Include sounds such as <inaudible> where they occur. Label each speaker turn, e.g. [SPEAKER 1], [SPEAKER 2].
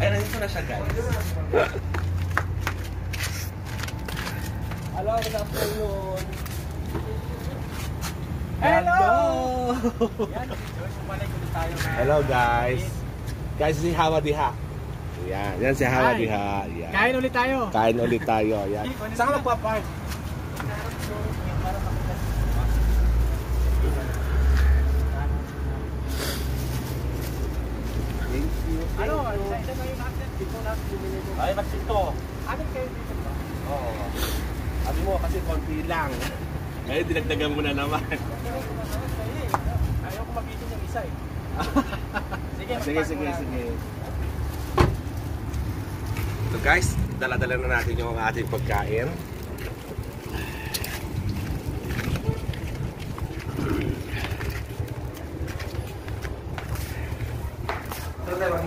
[SPEAKER 1] Ay, nandito na siya guys. Hello, good afternoon.
[SPEAKER 2] Hello! Hello guys. Guys, si Hawa Diha. Yan, yan si Hawa. Diha. Yan.
[SPEAKER 3] Kain ulit tayo.
[SPEAKER 2] Kain ulit tayo. Yan. Saan ka magpa-park?
[SPEAKER 3] Ilan na yung nakakit? Dito na, bumili ko.
[SPEAKER 1] Ay, nagsinto.
[SPEAKER 3] Amin kayo dito ba?
[SPEAKER 2] Oo. Sabi mo, kasi konti lang. Ngayon, dinagdagan mo na naman.
[SPEAKER 3] Ayaw ko mag-itin yung isa eh. <laughs> sige,
[SPEAKER 2] sige, sige, sige. So guys, dala-dala na natin yung ating pagkain. Ito na lang